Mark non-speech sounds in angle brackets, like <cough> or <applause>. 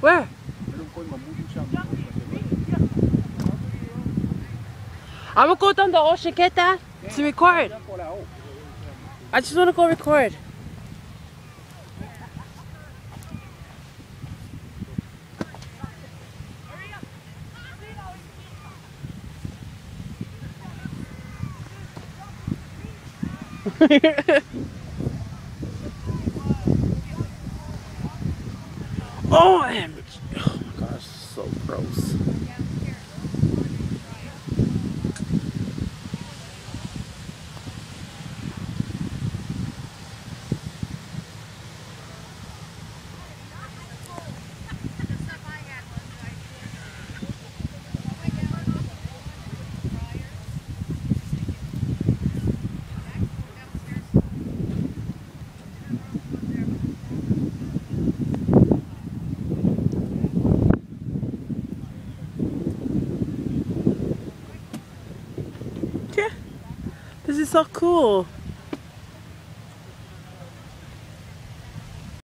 Where? I'm gonna go down the ocean, get that? To record. I just wanna go record. <laughs> oh. Oh my gosh, so gross. This is so cool.